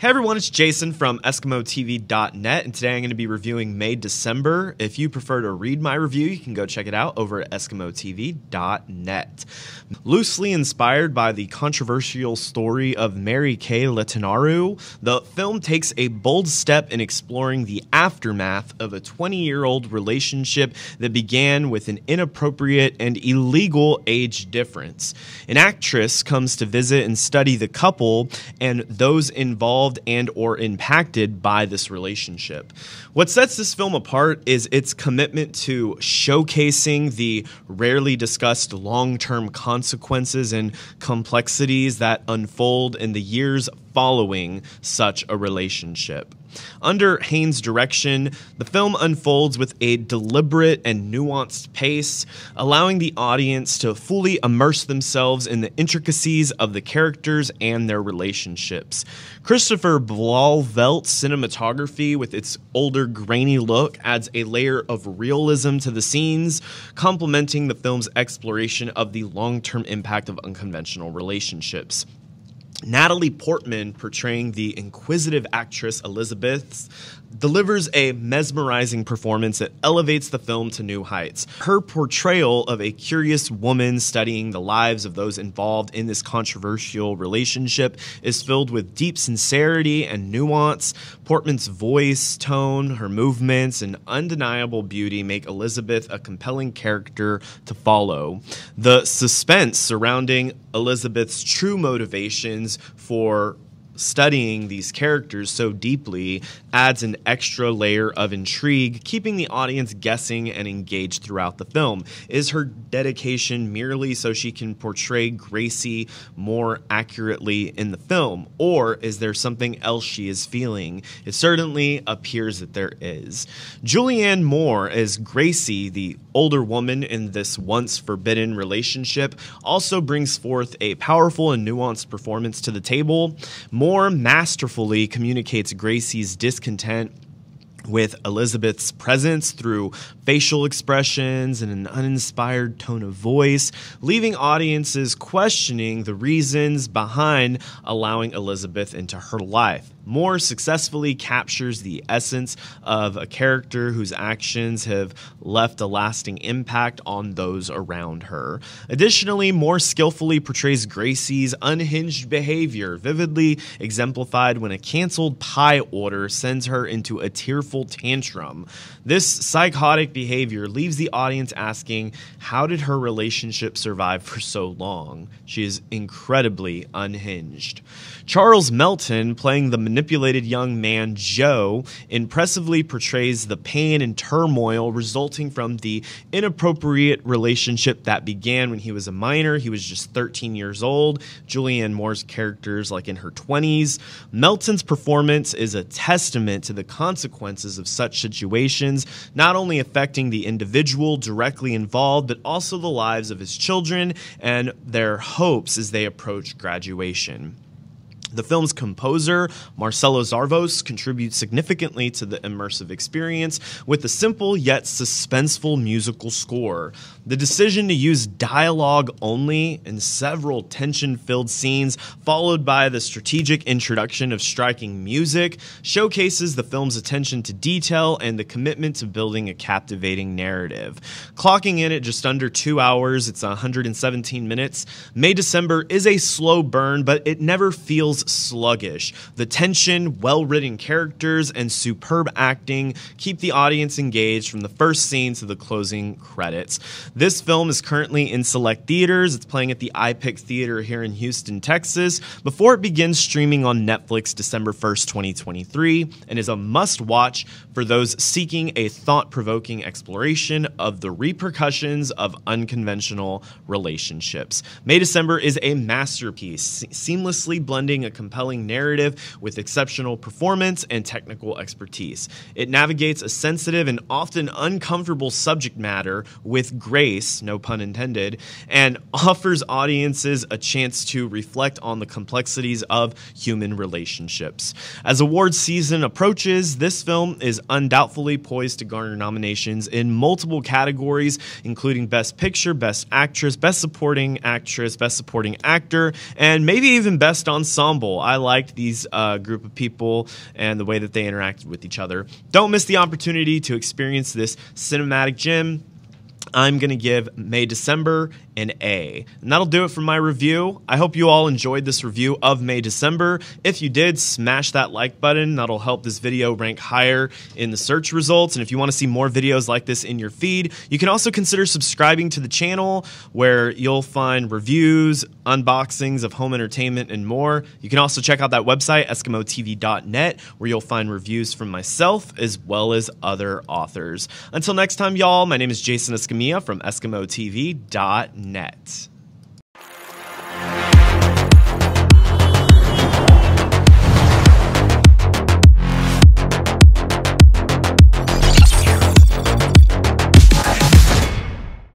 Hey everyone, it's Jason from EskimoTV.net, and today I'm going to be reviewing May December. If you prefer to read my review, you can go check it out over at EskimoTV.net. Loosely inspired by the controversial story of Mary Kay Letourneau, the film takes a bold step in exploring the aftermath of a 20 year old relationship that began with an inappropriate and illegal age difference. An actress comes to visit and study the couple and those involved involved and or impacted by this relationship. What sets this film apart is its commitment to showcasing the rarely discussed long-term consequences and complexities that unfold in the years following such a relationship. Under Haynes' direction, the film unfolds with a deliberate and nuanced pace, allowing the audience to fully immerse themselves in the intricacies of the characters and their relationships. Christopher Blauvelt cinematography, with its older, grainy look, adds a layer of realism to the scenes, complementing the film's exploration of the long term impact of unconventional relationships. Natalie Portman, portraying the inquisitive actress Elizabeth, delivers a mesmerizing performance that elevates the film to new heights. Her portrayal of a curious woman studying the lives of those involved in this controversial relationship is filled with deep sincerity and nuance. Portman's voice, tone, her movements, and undeniable beauty make Elizabeth a compelling character to follow. The suspense surrounding Elizabeth's true motivations for studying these characters so deeply adds an extra layer of intrigue, keeping the audience guessing and engaged throughout the film. Is her dedication merely so she can portray Gracie more accurately in the film, or is there something else she is feeling? It certainly appears that there is. Julianne Moore as Gracie, the older woman in this once forbidden relationship, also brings forth a powerful and nuanced performance to the table. Moore masterfully communicates Gracie's discontent with Elizabeth's presence through facial expressions and an uninspired tone of voice, leaving audiences questioning the reasons behind allowing Elizabeth into her life Moore successfully captures the essence of a character whose actions have left a lasting impact on those around her. Additionally, Moore skillfully portrays Gracie's unhinged behavior, vividly exemplified when a canceled pie order sends her into a tearful tantrum. This psychotic behavior leaves the audience asking, How did her relationship survive for so long? She is incredibly unhinged. Charles Melton, playing the manipulated young man Joe, impressively portrays the pain and turmoil resulting from the inappropriate relationship that began when he was a minor. He was just 13 years old. Julianne Moore's character's like in her 20s. Melton's performance is a testament to the consequences of such situations, not only affecting the individual directly involved, but also the lives of his children and their hopes as they approach graduation. The film's composer, Marcelo Zarvos, contributes significantly to the immersive experience with a simple yet suspenseful musical score. The decision to use dialogue only in several tension filled scenes, followed by the strategic introduction of striking music, showcases the film's attention to detail and the commitment to building a captivating narrative. Clocking in at just under two hours, it's 117 minutes. May December is a slow burn, but it never feels feels sluggish. The tension, well written characters, and superb acting keep the audience engaged from the first scene to the closing credits. This film is currently in select theaters. It's playing at the iPic Theater here in Houston, Texas, before it begins streaming on Netflix December 1st, 2023, and is a must watch for those seeking a thought provoking exploration of the repercussions of unconventional relationships. May December is a masterpiece, seamlessly blending a compelling narrative with exceptional performance and technical expertise. It navigates a sensitive and often uncomfortable subject matter with grace, no pun intended, and offers audiences a chance to reflect on the complexities of human relationships. As award season approaches, this film is undoubtedly poised to garner nominations in multiple categories, including Best Picture, Best Actress, Best Supporting Actress, Best Supporting Actor, and maybe even Best Ensemble I liked these uh, group of people and the way that they interacted with each other. Don't miss the opportunity to experience this cinematic gem. I'm going to give May December an A. And that'll do it for my review. I hope you all enjoyed this review of May December. If you did, smash that like button. That'll help this video rank higher in the search results. And if you want to see more videos like this in your feed, you can also consider subscribing to the channel where you'll find reviews, unboxings of home entertainment, and more. You can also check out that website, EskimoTV.net, where you'll find reviews from myself as well as other authors. Until next time, y'all, my name is Jason Escamilla from EskimoTV.net.